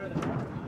Further.